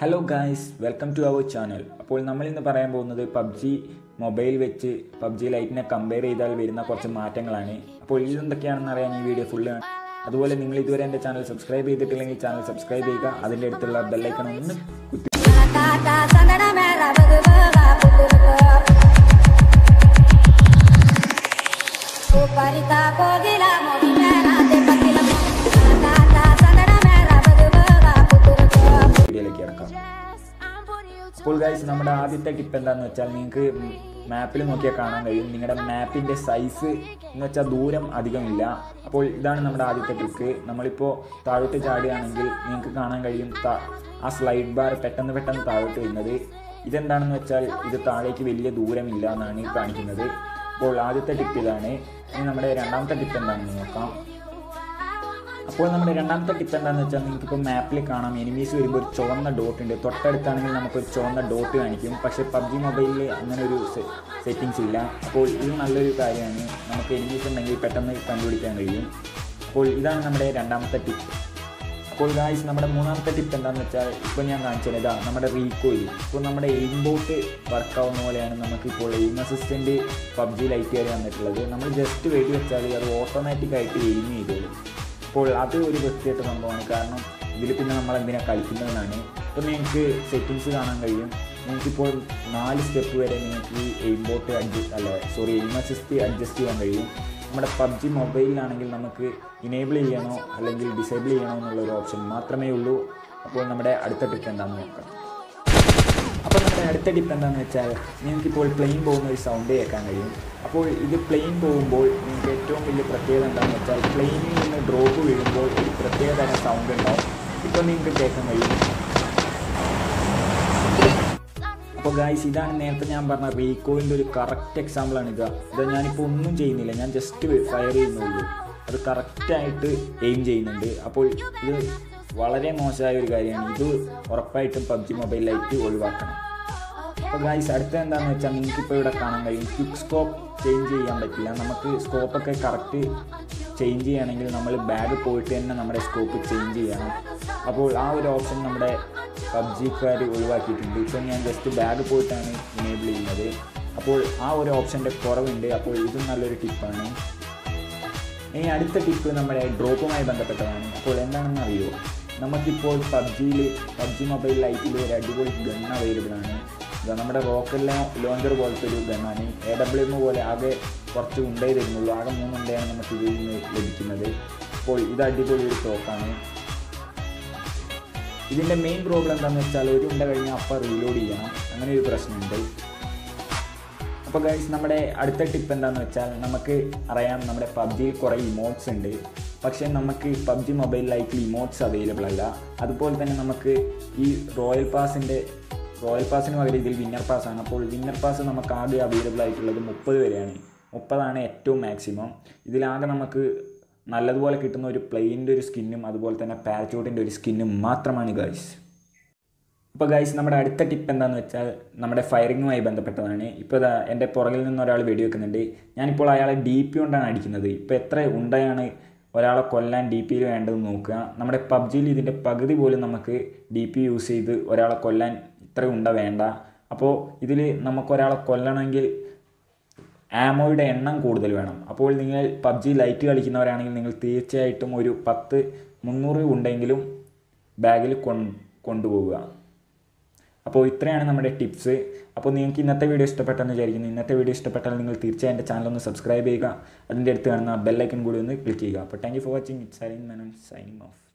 Hello guys welcome to our channel അപ്പോൾ നമ്മൾ ഇന്ന് പറയാൻ പോകുന്നത് പബ്ജി മൊബൈൽ വെച്ച് പബ്ജി ലൈറ്റിനെ കമ്പയർ ചെയ്താൽ വരുന്ന കുറച്ച് മാറ്റങ്ങളാണ്. അപ്പോൾ ഇതെന്തൊക്കെയാണെന്ന് അറിയാൻ ഈ വീഡിയോ ഫുള്ള് അതുപോലെ നിങ്ങൾ ഇതുവരെ എന്റെ ചാനൽ സബ്സ്ക്രൈബ് ചെയ്തിട്ടില്ലെങ്കിൽ ചാനൽ സബ്സ്ക്രൈബ് ചെയ്യുക. അതിന്റെ അടുത്തുള്ള ബെല്ലൈക്കൺ ഒന്ന് കുത്തി അപ്പോൾ ഗൈസ് നമ്മുടെ ആദ്യത്തെ ടിപ്പ് എന്താണെന്ന് വെച്ചാൽ നിങ്ങൾക്ക് മാപ്പിൽ നോക്കിയാൽ കാണാൻ കഴിയും. നിങ്ങളുടെ മാപ്പിന്റെ സൈസ് എന്ന് വെച്ചാൽ ദൂരം അധികമില്ല. അപ്പോൾ ഇതാണ് നമ്മുടെ ആദ്യത്തെ ട്രിക്ക് നമ്മളിപ്പോൾ താഴോട്ട് ചാടുകയാണെങ്കിൽ നിങ്ങൾക്ക് കാണാൻ കഴിയും ആ സ്ലൈഡ് ബാർ പെട്ടെന്ന് പെട്ടെന്ന് താഴോട്ട് വരുന്നത്. ഇതെന്താണെന്ന് വെച്ചാൽ ഇത് താഴേക്ക് വലിയ ദൂരമില്ല എന്നാണ് കാണിക്കുന്നത്. അപ്പോൾ ആദ്യത്തെ ടിപ്പ് ഇതാണ്. ഇനി നമ്മുടെ രണ്ടാമത്തെ ടിപ്പ് എന്താണെന്ന് നോക്കാം. അപ്പോൾ നമ്മുടെ രണ്ടാമത്തെ ടിപ്പ് എന്താണെന്ന് വെച്ചാൽ നിങ്ങൾക്കിപ്പോൾ മാപ്പിൽ കാണാം. എനിമീസ് വരുമ്പോൾ ഒരു ചുവന്ന ഡോട്ട് ഉണ്ട്. തൊട്ടടുത്താണെങ്കിൽ നമുക്കൊരു ചുവന്ന ഡോട്ട് കാണിക്കും. പക്ഷേ പബ്ജി മൊബൈലിൽ അങ്ങനെ ഒരു സെറ്റിങ്സ് ഇല്ല. അപ്പോൾ ഇത് നല്ലൊരു കാര്യമാണ്. നമുക്ക് എനിമീസ് ഉണ്ടെങ്കിൽ പെട്ടെന്ന് കണ്ടുപിടിക്കാൻ കഴിയും. അപ്പോൾ ഇതാണ് നമ്മുടെ രണ്ടാമത്തെ ടിപ്പ് അപ്പോൾ ഗായ്സ് നമ്മുടെ മൂന്നാമത്തെ ടിപ്പ് എന്താണെന്ന് വെച്ചാൽ ഇപ്പോൾ ഞാൻ കാണിച്ചത് ഇതാ നമ്മുടെ റീകോയിൽ ഇപ്പോൾ നമ്മുടെ എയിം ബോട്ട് വർക്കാവുന്ന പോലെയാണ് നമുക്കിപ്പോൾ എയിം അസിസ്റ്റന്റ് പബ്ജി ലൈറ്റ് വരെ വന്നിട്ടുള്ളത്. നമ്മൾ ജസ്റ്റ് വെടി വെച്ചാൽ അത് ഓട്ടോമാറ്റിക്കായിട്ട് എയിം ചെയ്തോളും. അപ്പോൾ അത് ഒരു വൃത്തിയായിട്ട് സംഭവമാണ്. കാരണം ഇതിൽ പിന്നെ നമ്മൾ എന്തിനാ കളിക്കുന്നതെന്നാണ്. ഇപ്പം നിങ്ങൾക്ക് സെറ്റിങ്സ് കാണാൻ കഴിയും. നിങ്ങൾക്കിപ്പോൾ നാല് സ്റ്റെപ്പ് വരെ നിങ്ങൾക്ക് എയിം അഡ്ജസ്റ്റ് അല്ല സോറി എയിം അസിസ്റ്റ് അഡ്ജസ്റ്റ് ചെയ്യാൻ കഴിയും. നമ്മുടെ പബ്ജി മൊബൈലിലാണെങ്കിൽ നമുക്ക് ഇനേബിൾ ചെയ്യണോ അല്ലെങ്കിൽ ഡിസേബിൾ ചെയ്യണോ എന്നുള്ളൊരു ഓപ്ഷൻ മാത്രമേ ഉള്ളൂ. അപ്പോൾ നമ്മുടെ അടുത്ത ട്രിക്ക് എന്താണെന്ന് നോക്കാം. അപ്പോൾ നമ്മുടെ അടുത്ത ടിപ്പ് എന്താണെന്ന് വെച്ചാൽ നിങ്ങൾക്കിപ്പോൾ പ്ലെയിൻ പോകുന്ന ഒരു സൗണ്ട് കേൾക്കാൻ കഴിയും. അപ്പോൾ ഇത് പ്ലെയിൻ പോകുമ്പോൾ നിങ്ങൾക്ക് ഏറ്റവും വലിയ പ്രത്യേകത എന്താണെന്ന് വെച്ചാൽ പ്ലെയിനിൽ നിന്ന് ഡ്രോപ്പ് വീഴുമ്പോൾ ഒരു പ്രത്യേക തരം സൗണ്ട് ഉണ്ടാവും. ഇപ്പോൾ നിങ്ങൾക്ക് കേൾക്കാൻ കഴിയും. അപ്പോൾ ഗായ്സ് ഇതാണ് നേരത്തെ ഞാൻ പറഞ്ഞ റീകോയിന്റെ ഒരു കറക്റ്റ് എക്സാമ്പിളാണ് ഇത്. ഇത് ഞാനിപ്പോൾ ഒന്നും ചെയ്യുന്നില്ല. ഞാൻ ജസ്റ്റ് ഫയർ ചെയ്യുന്നുള്ളൂ അത് കറക്റ്റായിട്ട് എയിം ചെയ്യുന്നുണ്ട്. അപ്പോൾ ഇത് വളരെ മോശമായ ഒരു കാര്യമാണ്. ഇത് ഉറപ്പായിട്ടും പബ്ജി മൊബൈലായിട്ട് ഒഴിവാക്കണം. അപ്പോൾ ഗായ്സ് അടുത്ത എന്താണെന്ന് വെച്ചാൽ നിങ്ങൾക്കിപ്പോൾ ഇവിടെ കാണാൻ കഴിയും. ക്വിക്ക് സ്കോപ്പ് ചേഞ്ച് ചെയ്യാൻ പറ്റില്ല. നമുക്ക് സ്കോപ്പൊക്കെ കറക്റ്റ് ചേഞ്ച് ചെയ്യുകയാണെങ്കിൽ നമ്മൾ ബാഗ് പോയിട്ട് തന്നെ നമ്മുടെ സ്കോപ്പ് ചേഞ്ച് ചെയ്യണം. അപ്പോൾ ആ ഒരു ഓപ്ഷൻ നമ്മുടെ പബ്ജിക്കാർ ഒഴിവാക്കിയിട്ടുണ്ട്. ഇപ്പോൾ ഞാൻ ജസ്റ്റ് ബാഗ് പോയിട്ടാണ് എനേബിൾ ചെയ്യുന്നത്. അപ്പോൾ ആ ഒരു ഓപ്ഷന്റെ കുറവുണ്ട്. അപ്പോൾ ഇതും നല്ലൊരു ടിപ്പാണ് ഇനി അടുത്ത ടിപ്പ് നമ്മുടെ ഡ്രോപ്പുമായി ബന്ധപ്പെട്ടതാണ്. അപ്പോൾ എന്താണെന്ന് അറിയുമോ നമുക്കിപ്പോൾ പബ്ജിയിൽ പബ്ജി മൊബൈൽ ലൈറ്റിൽ ഒരു അടിപൊളി ഗൺ അവൈലബിൾ ആണ്. നമ്മുടെ റോക്കറ്റ് ലോഞ്ചർ പോലത്തെ ഒരു ഗണ്ണാണ് എ ഡബ്ല്യു എം പോലെ ആകെ കുറച്ച് ഉണ്ടേ തരുന്നുള്ളൂ ആകെ മൂന്നുണ്ടയാണ് നമുക്ക് ഇതിൽ നിന്ന് ലഭിക്കുന്നത്. അപ്പോൾ ഇത് അടിപൊളി ഒരു ടോക്കാണ് ഇതിന്റെ മെയിൻ പ്രോബ്ലം എന്താണെന്ന് വെച്ചാൽ ഒരു ഉണ്ട കഴിഞ്ഞാൽ അപ്പം റീലോഡ് ചെയ്യണം അങ്ങനെ ഒരു പ്രശ്നമുണ്ട്. അപ്പോൾ ഗൈസ് നമ്മുടെ അടുത്ത ടിപ്പ് എന്താണെന്ന് വെച്ചാൽ നമുക്ക് അറിയാം നമ്മുടെ പബ്ജിയിൽ കുറേ ഇമോട്ട്സ് ഉണ്ട്. പക്ഷേ നമുക്ക് പബ്ജി മൊബൈലിലായിട്ട് ഇമോട്ട്സ് അവൈലബിൾ അല്ല. അതുപോലെ തന്നെ നമുക്ക് ഈ റോയൽ പാസിന്റെ റോയൽ പാസിന് പകരം ഇതിൽ വിന്നർ പാസ്സാണ് അപ്പോൾ വിന്നർ പാസ് നമുക്ക് ആകെ അവൈലബിൾ ആയിട്ടുള്ളത് മുപ്പത് വരെയാണ് മുപ്പതാണ് ഏറ്റവും മാക്സിമം ഇതിലാകെ നമുക്ക് നല്ലതുപോലെ കിട്ടുന്ന ഒരു പ്ലെയിന്റെ ഒരു സ്കിന്നും അതുപോലെ തന്നെ പാരച്യൂട്ടിന്റെ ഒരു സ്കിന്നും മാത്രമാണ് ഗൈസ് ഇപ്പോൾ ഗൈസ് നമ്മുടെ അടുത്ത ടിപ്പ് എന്താണെന്ന് വെച്ചാൽ നമ്മുടെ ഫയറിങ്ങുമായി ബന്ധപ്പെട്ടതാണ്. ഇപ്പോൾ ഇതാ എന്റെ പുറകിൽ നിന്ന് ഒരാൾ വെടിവെക്കുന്നുണ്ട് ഞാനിപ്പോൾ അയാളെ ഡി പി കൊണ്ടാണ് അടിക്കുന്നത്. ഇപ്പോൾ എത്ര ഉണ്ടയാണ് ഒരാളെ കൊല്ലാൻ ഡി പിയിൽ വേണ്ടതെന്ന് നോക്കുക. നമ്മുടെ പബ്ജിയിൽ ഇതിന്റെ പകുതി പോലും നമുക്ക് ഡി പി യൂസ് ചെയ്ത് ഒരാളെ കൊല്ലാൻ ഇത്ര ഉണ്ട വേണ്ട. അപ്പോൾ ഇതിൽ നമുക്കൊരാളെ കൊല്ലണമെങ്കിൽ ആമോയുടെ എണ്ണം കൂടുതൽ വേണം. അപ്പോൾ നിങ്ങൾ പബ്ജി ലൈറ്റ് കളിക്കുന്നവരാണെങ്കിൽ നിങ്ങൾ തീർച്ചയായിട്ടും ഒരു പത്ത് മുന്നൂറ് ഉണ്ടെങ്കിലും ബാഗിൽ കൊണ്ടുപോവുക. അപ്പോൾ ഇത്രയാണ് നമ്മുടെ ടിപ്സ്. അപ്പോൾ നിങ്ങൾക്ക് ഇന്നത്തെ വീഡിയോ ഇഷ്ടപ്പെട്ടെന്ന് വിചാരിക്കുന്നു. ഇന്നത്തെ വീഡിയോ ഇഷ്ടപ്പെട്ടാൽ നിങ്ങൾ തീർച്ചയായും എന്റെ ചാനൽ ഒന്ന് സബ്സ്ക്രൈബ് ചെയ്യുക. അതിന്റെ അടുത്ത് കാണുന്ന ബെല്ലൈക്കൻ കൂടി ഒന്ന് ക്ലിക്ക് ചെയ്യുക. അപ്പോൾ thank you for watching it's sign മെനം സൈനിങ് ഓഫ്